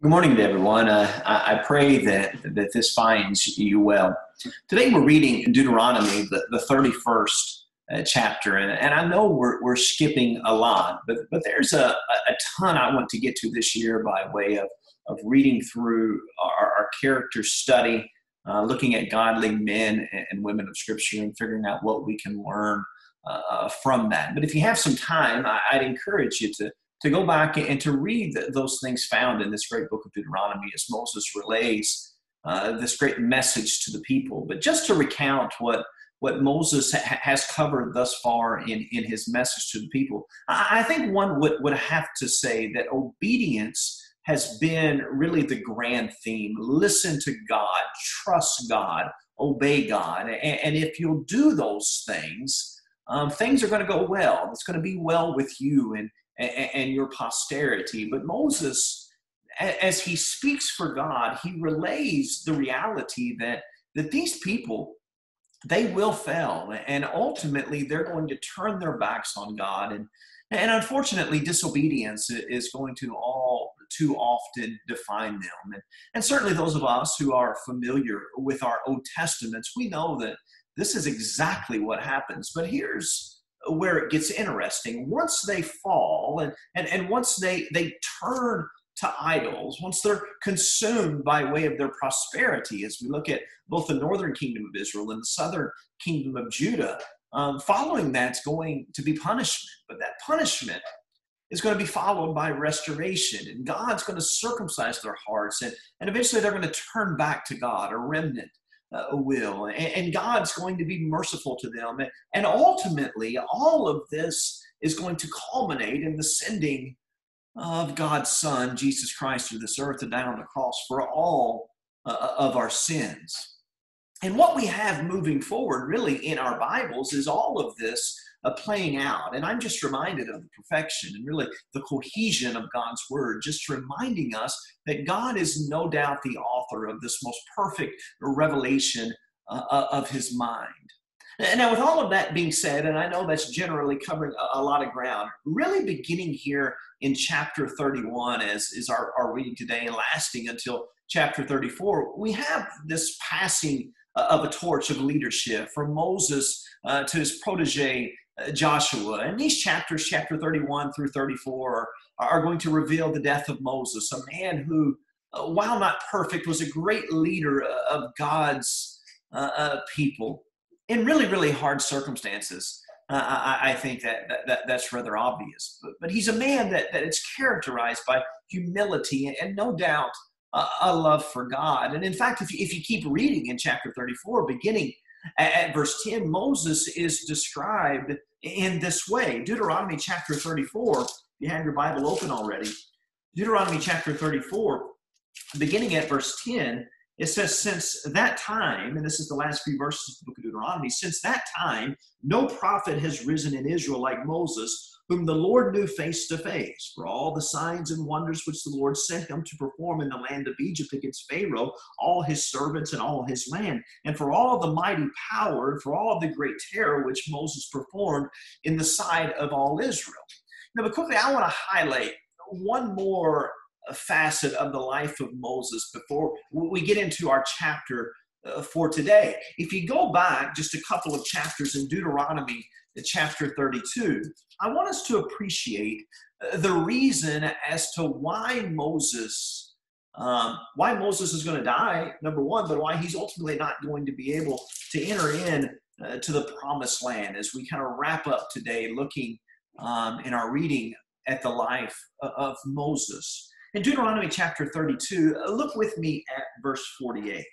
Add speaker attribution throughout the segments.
Speaker 1: Good morning to everyone. Uh, I, pray that, that this finds you well. Today we're reading Deuteronomy, the, the 31st uh, chapter, and, and I know we're, we're skipping a lot, but, but there's a, a ton I want to get to this year by way of, of reading through our, our character study, uh, looking at godly men and women of Scripture, and figuring out what we can learn uh, from that. But if you have some time, I, I'd encourage you to to go back and to read those things found in this great book of Deuteronomy as Moses relays uh, this great message to the people. But just to recount what what Moses ha- has covered thus far in, in his message to the people, I, I think one would, would have to say that obedience has been really the grand theme. Listen to God, trust God, obey God. And, and if you'll do those things, um, things are going to go well. It's going to be well with you. And, and, your posterity. But Moses, as he speaks for God, he relays the reality that, that these people, they will fail. And ultimately, they're going to turn their backs on God. And, and unfortunately, disobedience is going to all too often define them. And, and certainly, those of us who are familiar with our Old Testaments, we know that this is exactly what happens. But here's where it gets interesting. Once they fall and, and, and once they, they turn to idols, once they're consumed by way of their prosperity, as we look at both the northern kingdom of Israel and the southern kingdom of Judah, um, following that's going to be punishment. But that punishment is going to be followed by restoration, and God's going to circumcise their hearts, and, and eventually they're going to turn back to God, a remnant uh, will. And, and, God's going to be merciful to them. And, and ultimately, all of this is going to culminate in the sending of God's Son, Jesus Christ, to this earth to die on the cross for all uh, of our sins. And what we have moving forward, really, in our Bibles is all of this playing out. And I'm just reminded of the perfection and really the cohesion of God's word, just reminding us that God is no doubt the author of this most perfect revelation uh, uh of his mind. Now, with all of that being said, and I know that's generally covering a, a, lot of ground, really beginning here in chapter 31, as is our, our reading today, and lasting until chapter 34, we have this passing uh, of a torch of leadership from Moses uh, to his protege Joshua. And these chapters, chapter 31 through 34, are, going to reveal the death of Moses, a man who, uh, while not perfect, was a great leader uh, of God's uh, uh, people in really, really hard circumstances. Uh, I, I, think that, that, that, that's rather obvious. But, but he's a man that, that is characterized by humility and, and no doubt a, a, love for God. And in fact, if you, if you keep reading in chapter 34, beginning at, at verse 10, Moses is described in this way. Deuteronomy chapter 34, you have your Bible open already. Deuteronomy chapter 34, beginning at verse 10, it says, Since that time, and this is the last few verses of the book of Deuteronomy, since that time, no prophet has risen in Israel like Moses, whom the Lord knew face to face, for all the signs and wonders which the Lord sent him to perform in the land of Egypt against Pharaoh, all his servants, and all his land, and for all the mighty power, and for all the great terror which Moses performed in the sight of all Israel. Now, but quickly, I want to highlight one more facet of the life of Moses before we get into our chapter uh, for today. If you go back just a couple of chapters in Deuteronomy, chapter 32, I want us to appreciate uh, the reason as to why Moses, um, why Moses is going to die, number one, but why he's ultimately not going to be able to enter in uh, to the promised land. As we kind of wrap up today, looking um, in our reading at the life of Moses. In Deuteronomy chapter 32, uh, look with me at verse 48.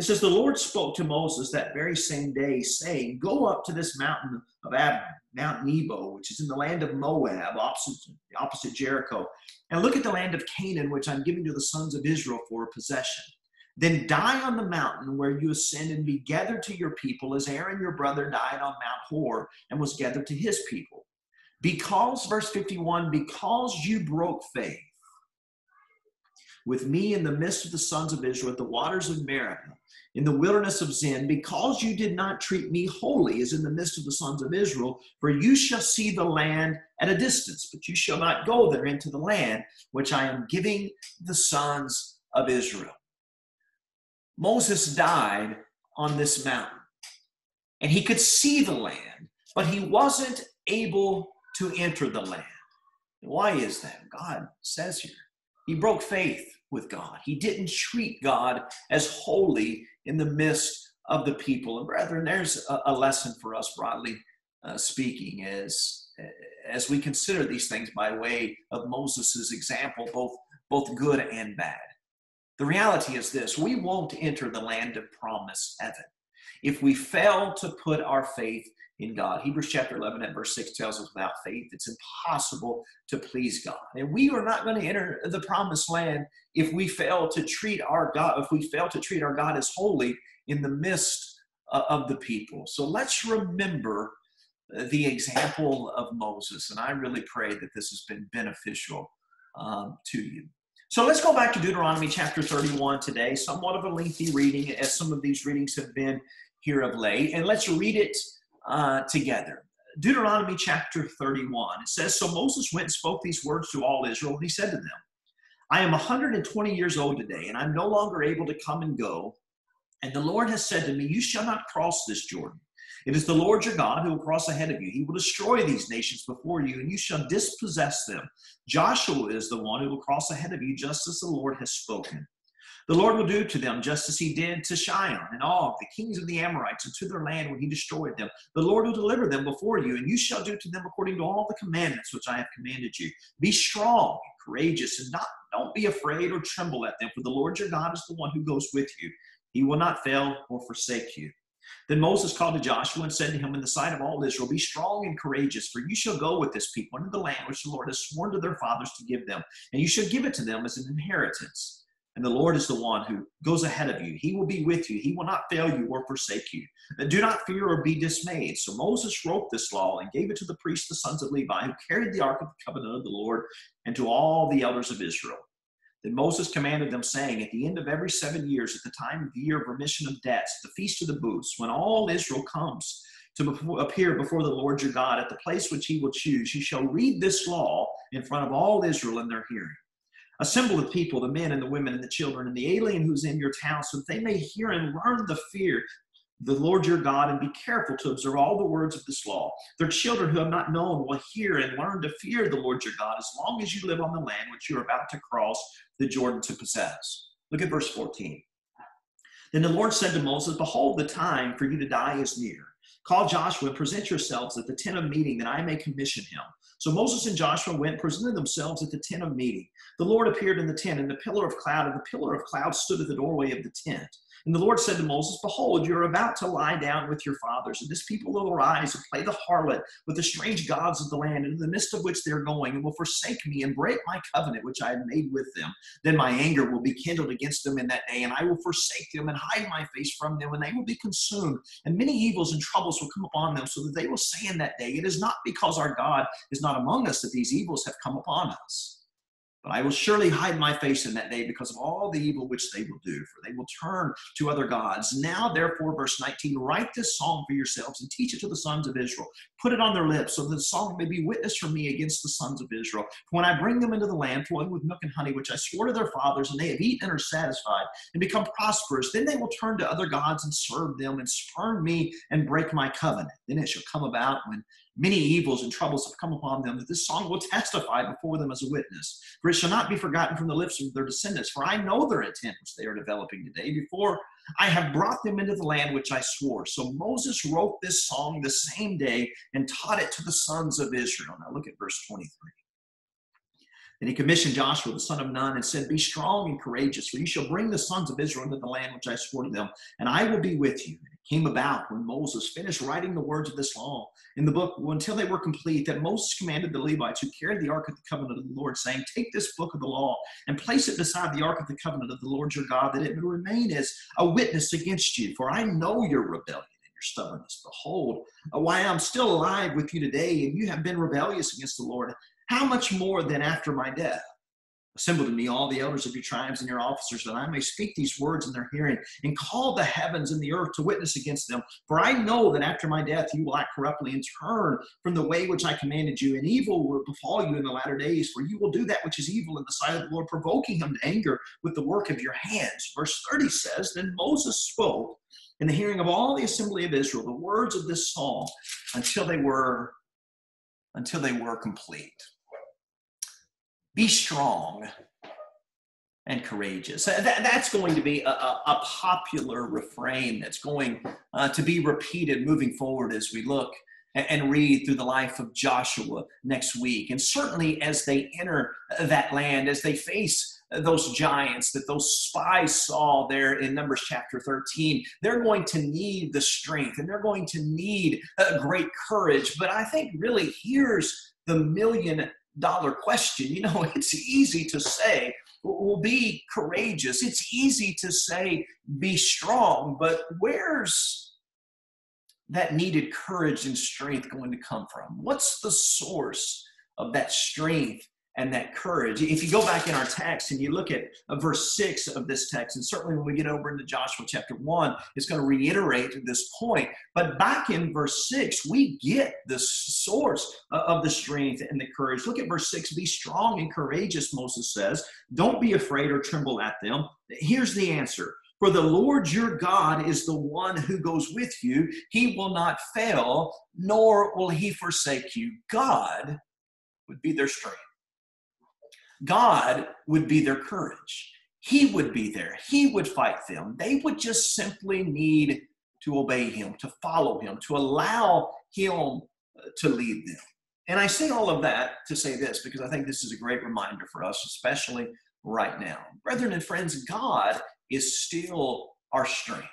Speaker 1: It says, The Lord spoke to Moses that very same day, saying, Go up to this mountain of Ab, Mount Nebo, which is in the land of Moab, opposite, opposite Jericho, and look at the land of Canaan, which I'm giving to the sons of Israel for a possession. Then die on the mountain where you ascend and be gathered to your people, as Aaron your brother died on Mount Hor and was gathered to his people. Because, verse 51, because you broke faith with me in the midst of the sons of Israel at the waters of Meribah, in the wilderness of Zin, because you did not treat me holy as in the midst of the sons of Israel, for you shall see the land at a distance, but you shall not go there into the land which I am giving the sons of Israel. Moses died on this mountain, and he could see the land, but he wasn't able to enter the land. Why is that? God says here. He broke faith with God. He didn't treat God as holy in the midst of the people. And brethren, there's a, a lesson for us, broadly uh, speaking, as as we consider these things by way of Moses' example, both both good and bad. The reality is this: we won't enter the land of promise, heaven, if we fail to put our faith in God. Hebrews chapter 11 and verse 6 tells us without faith it's impossible to please God. And we are not going to enter the promised land if we fail to treat our God, if we fail to treat our God as holy in the midst uh, of the people. So let's remember uh, the example of Moses. And I really pray that this has been beneficial um, to you. So let's go back to Deuteronomy chapter 31 today, somewhat of a lengthy reading, as some of these readings have been here of late. And let's read it uh, together. Deuteronomy chapter 31. It says, So Moses went and spoke these words to all Israel, and he said to them, I am 120 years old today, and I'm no longer able to come and go. And the Lord has said to me, You shall not cross this Jordan. It is the Lord your God who will cross ahead of you. He will destroy these nations before you, and you shall dispossess them. Joshua is the one who will cross ahead of you, just as the Lord has spoken. The Lord will do to them just as he did to Sihon and all the kings of the Amorites, and to their land when he destroyed them. The Lord will deliver them before you, and you shall do to them according to all the commandments which I have commanded you. Be strong and courageous, and not don't be afraid or tremble at them, for the Lord your God is the one who goes with you. He will not fail or forsake you. Then Moses called to Joshua and said to him in the sight of all Israel, Be strong and courageous, for you shall go with this people into the land which the Lord has sworn to their fathers to give them, and you shall give it to them as an inheritance. And the Lord is the one who goes ahead of you. He will be with you. He will not fail you or forsake you. Do not fear or be dismayed. So Moses wrote this law and gave it to the priests, the sons of Levi, who carried the ark of the covenant of the Lord, and to all the elders of Israel. Then Moses commanded them, saying, At the end of every seven years, at the time of the year of remission of debts, the feast of the booths, when all Israel comes to appear before the Lord your God at the place which he will choose, you shall read this law in front of all Israel in their hearing. Assemble the people, the men and the women and the children, and the alien who's in your town, so that they may hear and learn the fear the Lord your God and be careful to observe all the words of this law. Their children who have not known will hear and learn to fear the Lord your God as long as you live on the land which you are about to cross the Jordan to possess. Look at verse 14. Then the Lord said to Moses, Behold, the time for you to die is near. Call Joshua and present yourselves at the tent of meeting that I may commission him. So Moses and Joshua went presented themselves at the tent of meeting. The Lord appeared in the tent in the pillar of cloud, and the pillar of cloud stood at the doorway of the tent. And the Lord said to Moses, Behold, you are about to lie down with your fathers, and this people will arise and play the harlot with the strange gods of the land, in the midst of which they are going, and will forsake me and break my covenant which I have made with them. Then my anger will be kindled against them in that day, and I will forsake them and hide my face from them, and they will be consumed. And many evils and troubles will come upon them, so that they will say in that day, It is not because our God is not among us that these evils have come upon us. But I will surely hide my face in that day because of all the evil which they will do, for they will turn to other gods. Now, therefore, verse 19, write this song for yourselves and teach it to the sons of Israel. Put it on their lips so that the song may be witness for me against the sons of Israel. For When I bring them into the land flowing with milk and honey, which I swore to their fathers, and they have eaten and are satisfied and become prosperous, then they will turn to other gods and serve them and spurn me and break my covenant. Then it shall come about when many evils and troubles have come upon them, that this song will testify before them as a witness. For it shall not be forgotten from the lips of their descendants, for I know their intent which they are developing today, before I have brought them into the land which I swore. So Moses wrote this song the same day and taught it to the sons of Israel. Now look at verse 23. Then he commissioned Joshua, the son of Nun, and said, Be strong and courageous, for you shall bring the sons of Israel into the land which I swore to them, and I will be with you. Came about when Moses finished writing the words of this law in the book until they were complete, that Moses commanded the Levites who carried the ark of the covenant of the Lord, saying, Take this book of the law and place it beside the ark of the covenant of the Lord your God, that it may remain as a witness against you. For I know your rebellion and your stubbornness. Behold, why I'm still alive with you today, and you have been rebellious against the Lord how much more than after my death? Assemble to me all the elders of your tribes and your officers, that I may speak these words in their hearing, and call the heavens and the earth to witness against them. For I know that after my death you will act corruptly and turn from the way which I commanded you, and evil will befall you in the latter days. For you will do that which is evil in the sight of the Lord, provoking him to anger with the work of your hands. Verse 30 says, Then Moses spoke in the hearing of all the assembly of Israel the words of this psalm until they were until they were complete. Be strong and courageous. That, that's going to be a, a, popular refrain that's going uh, to be repeated moving forward as we look and, read through the life of Joshua next week. And certainly as they enter that land, as they face those giants that those spies saw there in Numbers chapter 13. They're going to need the strength and they're going to need a great courage. But I think really here's the million dollar question. You know, it's easy to say, well, be courageous. It's easy to say, be strong, but where's that needed courage and strength going to come from? What's the source of that strength and that courage. If you go back in our text and you look at uh, verse 6 of this text, and certainly when we get over into Joshua chapter 1, it's going to reiterate this point. But back in verse 6, we get the source uh, of the strength and the courage. Look at verse 6 Be strong and courageous, Moses says. Don't be afraid or tremble at them. Here's the answer. For the Lord your God is the one who goes with you. He will not fail, nor will he forsake you. God would be their strength. God would be their courage. He would be there. He would fight them. They would just simply need to obey him, to follow him, to allow him uh, to lead them. And I say all of that to say this because I think this is a great reminder for us, especially right now. Brethren and friends, God is still our strength.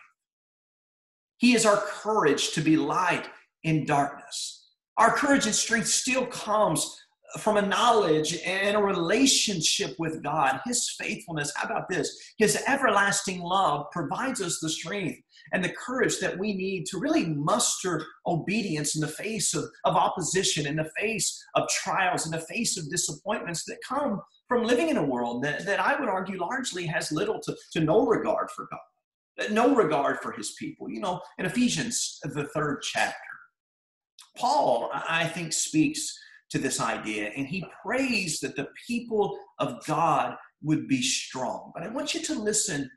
Speaker 1: He is our courage to be light in darkness. Our courage and strength still comes from a knowledge and a relationship with God, His faithfulness. How about this? His everlasting love provides us the strength and the courage that we need to really muster obedience in the face of, of opposition, in the face of trials, in the face of disappointments that come from living in a world that, that I would argue largely has little to, to no regard for God, no regard for His people. You know, in Ephesians, the third chapter, Paul, I think, speaks to this idea, and he prays that the people of God would be strong. But I want you to listen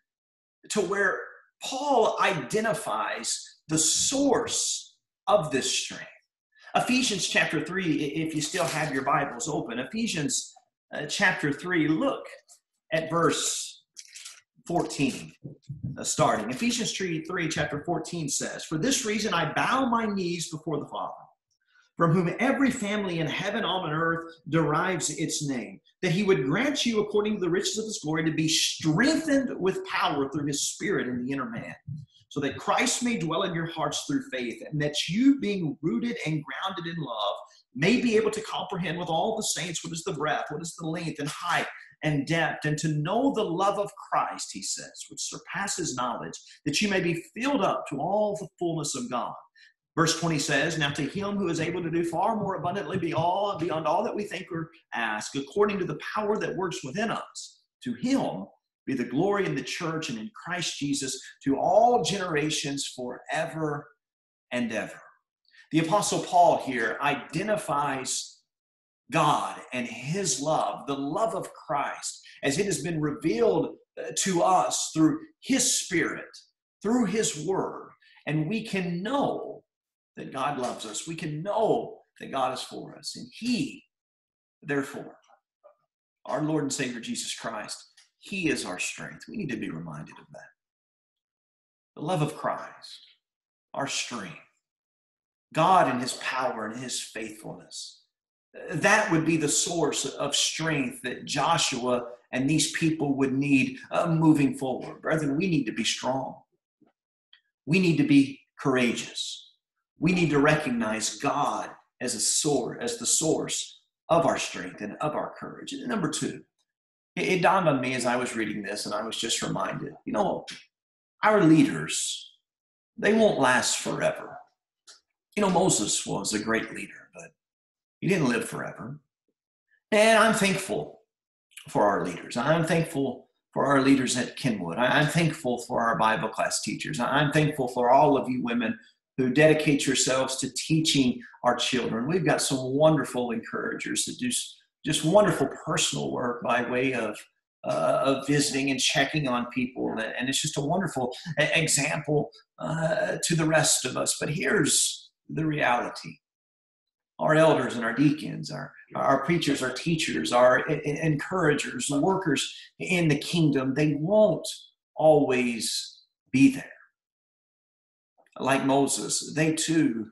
Speaker 1: to where Paul identifies the source of this strength. Ephesians chapter 3, if you still have your Bibles open, Ephesians uh, chapter 3, look at verse 14, uh, starting. Ephesians 3, 3, chapter 14 says, For this reason I bow my knees before the Father from whom every family in heaven on earth derives its name, that he would grant you, according to the riches of his glory, to be strengthened with power through his spirit in the inner man, so that Christ may dwell in your hearts through faith, and that you, being rooted and grounded in love, may be able to comprehend with all the saints what is the breadth, what is the length and height and depth, and to know the love of Christ, he says, which surpasses knowledge, that you may be filled up to all the fullness of God. Verse 20 says, Now to him who is able to do far more abundantly beyond, beyond all that we think or ask, according to the power that works within us, to him be the glory in the church and in Christ Jesus to all generations forever and ever. The Apostle Paul here identifies God and his love, the love of Christ, as it has been revealed uh, to us through his Spirit, through his word. And we can know that God loves us. We can know that God is for us. And He, therefore, our Lord and Savior Jesus Christ, He is our strength. We need to be reminded of that. The love of Christ, our strength, God and His power and His faithfulness. That would be the source of strength that Joshua and these people would need uh, moving forward. Brethren, we need to be strong. We need to be courageous we need to recognize God as a source, as the source of our strength and of our courage. And number two, it, it dawned on me as I was reading this, and I was just reminded, you know, our leaders, they won't last forever. You know, Moses was a great leader, but he didn't live forever. And I'm thankful for our leaders. I'm thankful for our leaders at Kenwood. I'm thankful for our Bible class teachers. I'm thankful for all of you women who dedicate yourselves to teaching our children. We've got some wonderful encouragers that do just wonderful personal work by way of uh, of visiting and checking on people, and it's just a wonderful example uh, to the rest of us. But here's the reality: our elders and our deacons, our our preachers, our teachers, our encouragers, workers in the kingdom, they won't always be there. Like Moses, they too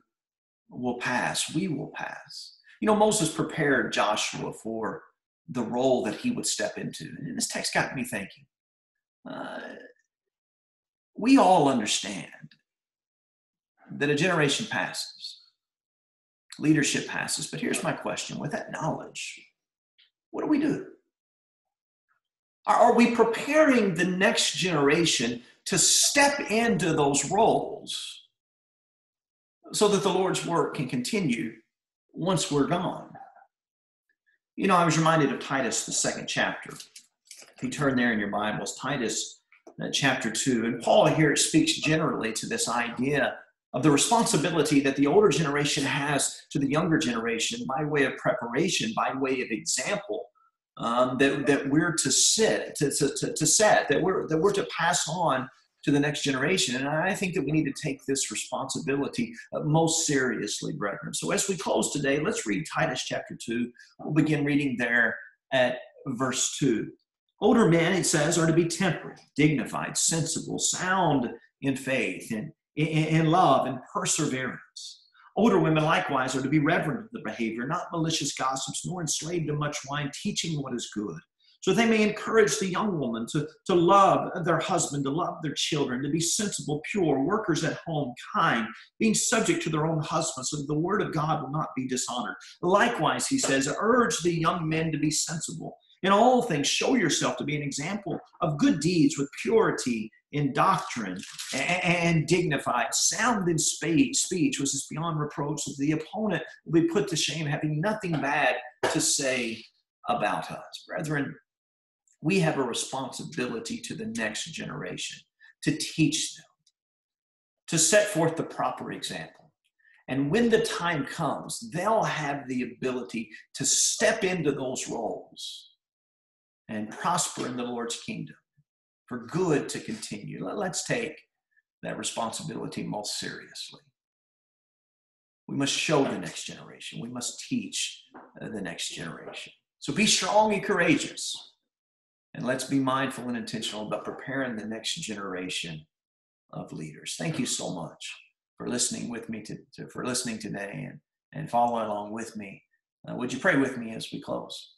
Speaker 1: will pass. We will pass. You know, Moses prepared Joshua for the role that he would step into. And this text got me thinking. Uh, we all understand that a generation passes, leadership passes. But here's my question with that knowledge, what do we do? Are we preparing the next generation to step into those roles so that the Lord's work can continue once we're gone. You know, I was reminded of Titus, the second chapter. If you turn there in your Bibles, Titus uh, chapter 2. And Paul here speaks generally to this idea of the responsibility that the older generation has to the younger generation by way of preparation, by way of example. Um, that, that we're to sit to, to, to set that we're that we're to pass on to the next generation. And I think that we need to take this responsibility uh, most seriously, brethren. So as we close today, let's read Titus chapter 2. We'll begin reading there at verse 2. Older men, it says, are to be temperate, dignified, sensible, sound in faith, and in, in love, and perseverance. Older women likewise are to be reverent of the behavior, not malicious gossips, nor enslaved to much wine, teaching what is good so they may encourage the young woman to, to love their husband, to love their children, to be sensible, pure, workers at home, kind, being subject to their own husbands, so that the word of God will not be dishonored. Likewise, he says, urge the young men to be sensible. In all things, show yourself to be an example of good deeds with purity in doctrine and dignified, sound in speech, Speech which is beyond reproach, that the opponent will be put to shame, having nothing bad to say about us. Brethren, we have a responsibility to the next generation to teach them, to set forth the proper example. And when the time comes, they'll have the ability to step into those roles and prosper in the Lord's kingdom for good to continue. Let's take that responsibility most seriously. We must show the next generation, we must teach the next generation. So be strong and courageous. And let's be mindful and intentional about preparing the next generation of leaders. Thank you so much for listening with me to, to for listening today and, and following along with me. Uh, would you pray with me as we close?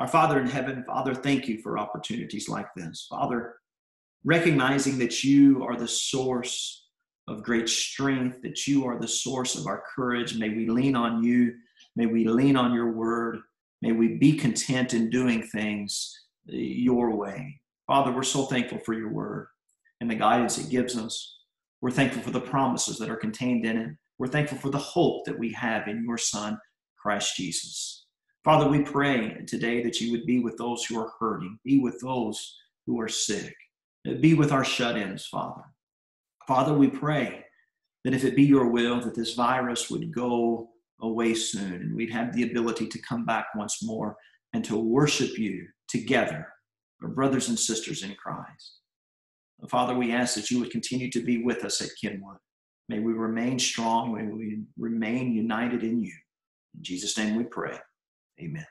Speaker 1: Our Father in heaven, Father, thank you for opportunities like this. Father, recognizing that you are the source of great strength, that you are the source of our courage, may we lean on you. May we lean on your word. May we be content in doing things your way. Father, we're so thankful for your word and the guidance it gives us. We're thankful for the promises that are contained in it. We're thankful for the hope that we have in your Son, Christ Jesus. Father, we pray today that you would be with those who are hurting, be with those who are sick, be with our shut ins, Father. Father, we pray that if it be your will, that this virus would go away soon and we'd have the ability to come back once more and to worship you together, our brothers and sisters in Christ. Father, we ask that you would continue to be with us at Kenwood. May we remain strong. May we remain united in you. In Jesus' name we pray. Amen.